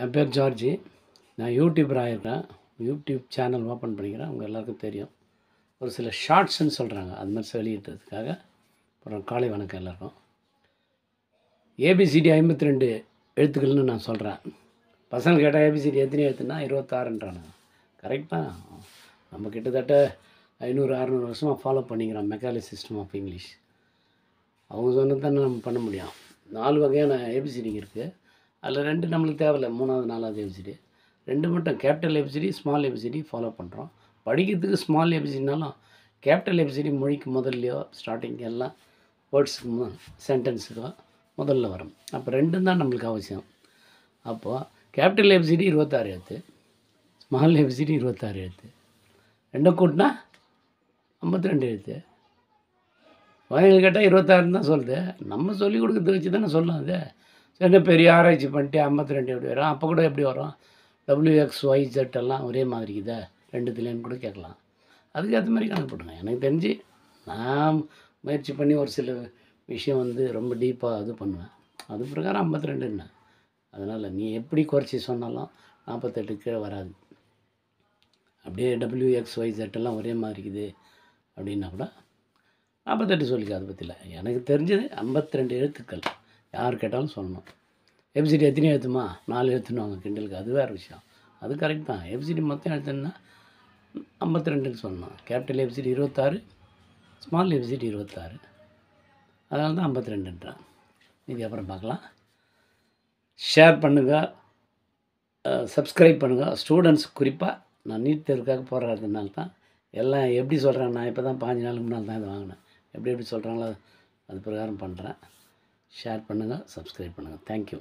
என் பேர் ஜார்ஜி. நான் யூடியூபராக இருக்கேன் யூடியூப் சேனல் ஓப்பன் பண்ணிக்கிறேன். உங்கள் எல்லாருக்கும் தெரியும். ஒரு சில ஷார்ட்ஸ்ன்னு சொல்கிறாங்க அது மாதிரி வெளியிட்டதுக்காக அப்புறம் காலை வணக்கம் எல்லாருக்கும். ஏபிசிடி ஐம்பத்தி ரெண்டு எழுத்துக்கள்னு நான் சொல்கிறேன் பசங்க கேட்டால் ஏபிசிடி எத்தனை எழுத்துனா இருபத்தாறுன்றானுங்க. கரெக்ட் தான் நம்ம கிட்டத்தட்ட ஐநூறு அறநூறு வருஷமாக ஃபாலோ பண்ணிக்கிறோம். மெக்காலி சிஸ்டம் ஆஃப் இங்கிலீஷ் அவங்க சொன்னது தானே நம்ம பண்ண முடியும். நாலு வகையான ஏபிசிடி இருக்குது அதில் ரெண்டு நம்மளுக்கு தேவையில்லை மூணாவது நாலாவது எபிசிடி ரெண்டு மட்டும் capital A B C D small A B C D follow பண்ணுறோம் படிக்கிறதுக்கு ஸ்மால் எபிசிடினாலும் கேபிட்டல் எபிசிடி மொழிக்கு முதல்லையோ ஸ்டார்டிங் எல்லாம் வேர்ட்ஸுக்கு சென்டென்ஸுக்கோ முதல்ல வரும். அப்போ ரெண்டும் தான் நம்மளுக்கு அவசியம். அப்போது கேபிட்டல் எபிசிடி இருபத்தாறு எழுத்து ஸ்மால் எபிசிடி இருபத்தாறு எழுத்து. ரெண்டும் கூட்டினா ஐம்பத்தி ரெண்டு எழுத்து. குழந்தைங்க கேட்டால் இருபத்தாறுன்னு தான் சொல்லுது. நம்ம சொல்லி கொடுக்கறத வச்சு தானே சொல்லலாம் அது. சேர்ந்து பெரிய ஆராய்ச்சி பண்ணிட்டு ஐம்பத்தி ரெண்டு எப்படி வரும்? அப்போ கூட எப்படி வரும்? டபிள்யூ எக்ஸ் ஒய் ஜெட் எல்லாம் ஒரே மாதிரி இதா ரெண்டுத்துலேன்னு கூட கேட்கலாம். அதுக்கு ஏற்ற மாதிரி கணக்கு போட்டுங்க எனக்கு தெரிஞ்சு நான் முயற்சி பண்ணி ஒரு சில விஷயம் வந்து ரொம்ப டீப்பாக இது பண்ணுவேன். அது பிரகாரம் ஐம்பத்தி ரெண்டுன்னு அதனால் நீ எப்படி குறைச்சி சொன்னாலும் நாற்பத்தெட்டு கீழே வராது. அப்படியே டபிள்யூ எக்ஸ் ஒய் ஜெட் எல்லாம் ஒரே மாதிரி இருக்குது அப்படின்னா கூட நாற்பத்தெட்டு சொல்லிக்க அதை பற்றியில் எனக்கு தெரிஞ்சது ஐம்பத்தி ரெண்டு எழுத்துக்கள். யார் கேட்டாலும் சொல்லணும். எபிசிடி எத்தனை எழுத்துமா நாலு எழுத்துன்னு கிண்டலுக்கு. அது வேறு விஷயம். அது கரெக்ட் தான். எபிசிடி மொத்தம் எழுத்துன்னா ஐம்பத்தி ரெண்டுன்னு சொல்லணும் capital A B C D இருபத்தாறு small A B C D இருபத்தாறு. அதனால தான் ஐம்பத்தி ரெண்டுன்றான் இது அப்புறம் பார்க்கலாம். ஷேர் பண்ணுங்கள் சப்ஸ்கிரைப் பண்ணுங்கள் ஸ்டூடெண்ட்ஸ் குறிப்பாக நான் நீட் தேர்வுக்காக போராடுறதுனால தான் எல்லாம் எப்படி சொல்கிறாங்க நான் இப்போ தான் பாஞ்சு நாளுக்கு முன்னால் தான் இதை வாங்கினேன். எப்படி எப்படி சொல்கிறாங்களோ அது பிரகாரம் பண்ணுறேன் ஷேர் பண்ணுங்கள் சப்ஸ்கிரைப் பண்ணுங்கள் தேங்க்யூ